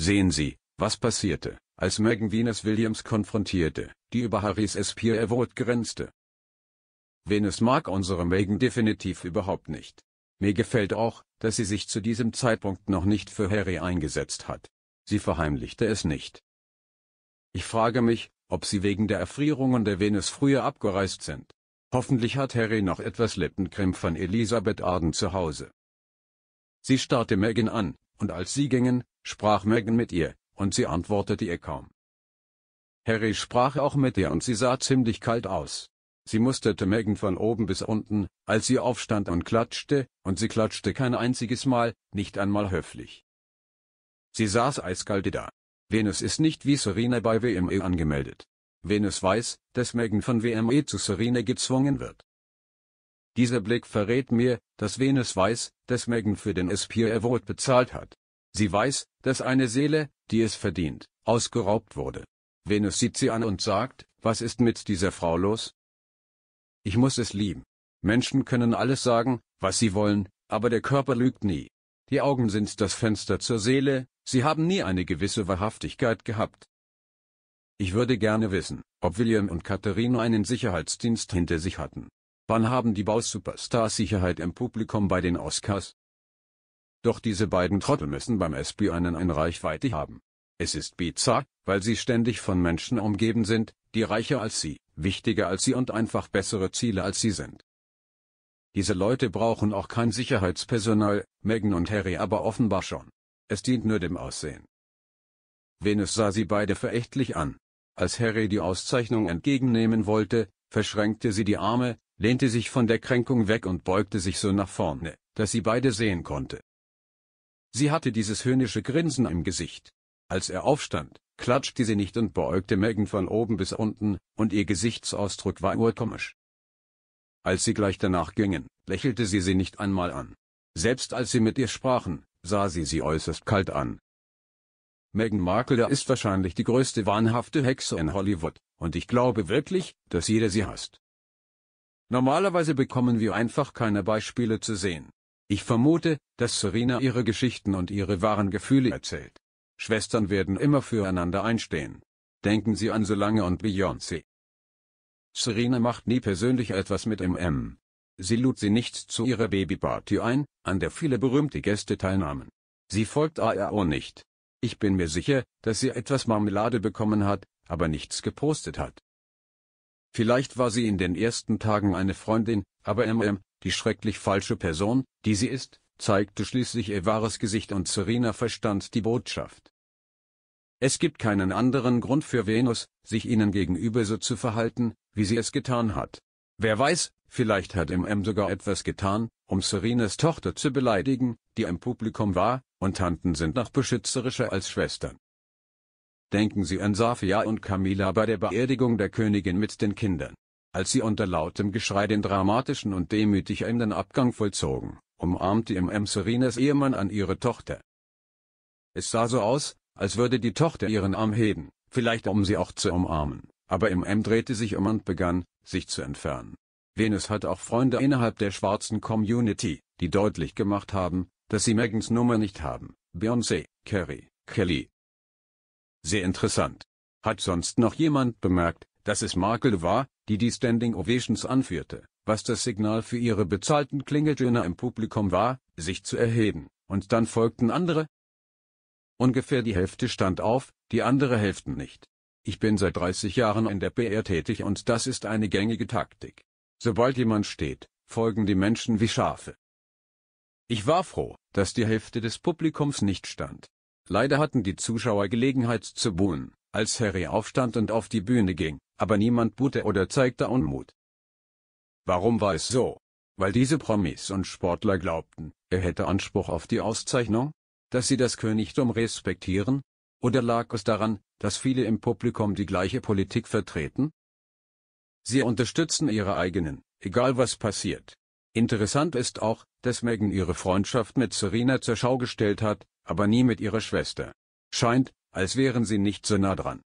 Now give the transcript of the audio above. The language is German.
Sehen Sie, was passierte, als Megan Venus Williams konfrontierte, die über Harrys Spear Award grenzte. Venus mag unsere Megan definitiv überhaupt nicht. Mir gefällt auch, dass sie sich zu diesem Zeitpunkt noch nicht für Harry eingesetzt hat. Sie verheimlichte es nicht. Ich frage mich, ob sie wegen der Erfrierungen der Venus früher abgereist sind. Hoffentlich hat Harry noch etwas Lippencreme von Elisabeth Arden zu Hause. Sie starrte Megan an, und als sie gingen, sprach Megan mit ihr, und sie antwortete ihr kaum. Harry sprach auch mit ihr und sie sah ziemlich kalt aus. Sie musterte Megan von oben bis unten, als sie aufstand und klatschte, und sie klatschte kein einziges Mal, nicht einmal höflich. Sie saß eiskalt da. Venus ist nicht wie Serena bei WME angemeldet. Venus weiß, dass Megan von WME zu Serena gezwungen wird. Dieser Blick verrät mir, dass Venus weiß, dass Megan für den Spear Award bezahlt hat. Sie weiß, dass eine Seele, die es verdient, ausgeraubt wurde. Venus sieht sie an und sagt, was ist mit dieser Frau los? Ich muss es lieben. Menschen können alles sagen, was sie wollen, aber der Körper lügt nie. Die Augen sind das Fenster zur Seele, sie haben nie eine gewisse Wahrhaftigkeit gehabt. Ich würde gerne wissen, ob William und Katharina einen Sicherheitsdienst hinter sich hatten. Wann haben die Baus-Superstars Sicherheit im Publikum bei den Oscars? Doch diese beiden Trottel müssen beim SB einen in Reichweite haben. Es ist bizarr, weil sie ständig von Menschen umgeben sind, die reicher als sie, wichtiger als sie und einfach bessere Ziele als sie sind. Diese Leute brauchen auch kein Sicherheitspersonal, Meghan und Harry aber offenbar schon. Es dient nur dem Aussehen. Venus sah sie beide verächtlich an. Als Harry die Auszeichnung entgegennehmen wollte, verschränkte sie die Arme, lehnte sich von der Kränkung weg und beugte sich so nach vorne, dass sie beide sehen konnte. Sie hatte dieses höhnische Grinsen im Gesicht. Als er aufstand, klatschte sie nicht und beäugte Megan von oben bis unten, und ihr Gesichtsausdruck war urkomisch. Als sie gleich danach gingen, lächelte sie sie nicht einmal an. Selbst als sie mit ihr sprachen, sah sie sie äußerst kalt an. Meghan Markle ist wahrscheinlich die größte wahnhafte Hexe in Hollywood, und ich glaube wirklich, dass jeder sie hasst. Normalerweise bekommen wir einfach keine Beispiele zu sehen. Ich vermute, dass Serena ihre Geschichten und ihre wahren Gefühle erzählt. Schwestern werden immer füreinander einstehen. Denken Sie an Solange und Beyoncé. Serena macht nie persönlich etwas mit MM. Sie lud sie nicht zu ihrer Babyparty ein, an der viele berühmte Gäste teilnahmen. Sie folgt ARO nicht. Ich bin mir sicher, dass sie etwas Marmelade bekommen hat, aber nichts gepostet hat. Vielleicht war sie in den ersten Tagen eine Freundin, aber MM, die schrecklich falsche Person, die sie ist, zeigte schließlich ihr wahres Gesicht und Serena verstand die Botschaft. Es gibt keinen anderen Grund für Venus, sich ihnen gegenüber so zu verhalten, wie sie es getan hat. Wer weiß, vielleicht hat MM sogar etwas getan, um Serenas Tochter zu beleidigen, die im Publikum war, und Tanten sind noch beschützerischer als Schwestern. Denken Sie an Safia und Camilla bei der Beerdigung der Königin mit den Kindern. Als sie unter lautem Geschrei den dramatischen und demütig enden Abgang vollzogen, umarmte MM Serenas Ehemann an ihre Tochter. Es sah so aus, als würde die Tochter ihren Arm heben, vielleicht um sie auch zu umarmen, aber MM drehte sich um und begann, sich zu entfernen. Venus hat auch Freunde innerhalb der schwarzen Community, die deutlich gemacht haben, dass sie Megans Nummer nicht haben. Beyoncé, Carrie, Kelly. Sehr interessant. Hat sonst noch jemand bemerkt, dass es Markle war, die die Standing Ovations anführte, was das Signal für ihre bezahlten Klingeltöner im Publikum war, sich zu erheben, und dann folgten andere, Ungefähr die Hälfte stand auf, die andere Hälfte nicht. Ich bin seit 30 Jahren in der PR tätig und das ist eine gängige Taktik. Sobald jemand steht, folgen die Menschen wie Schafe. Ich war froh, dass die Hälfte des Publikums nicht stand. Leider hatten die Zuschauer Gelegenheit zu buhen, als Harry aufstand und auf die Bühne ging, aber niemand buhte oder zeigte Unmut. Warum war es so? Weil diese Promis und Sportler glaubten, er hätte Anspruch auf die Auszeichnung? dass sie das Königtum respektieren? Oder lag es daran, dass viele im Publikum die gleiche Politik vertreten? Sie unterstützen ihre eigenen, egal was passiert. Interessant ist auch, dass Meghan ihre Freundschaft mit Serena zur Schau gestellt hat, aber nie mit ihrer Schwester. Scheint, als wären sie nicht so nah dran.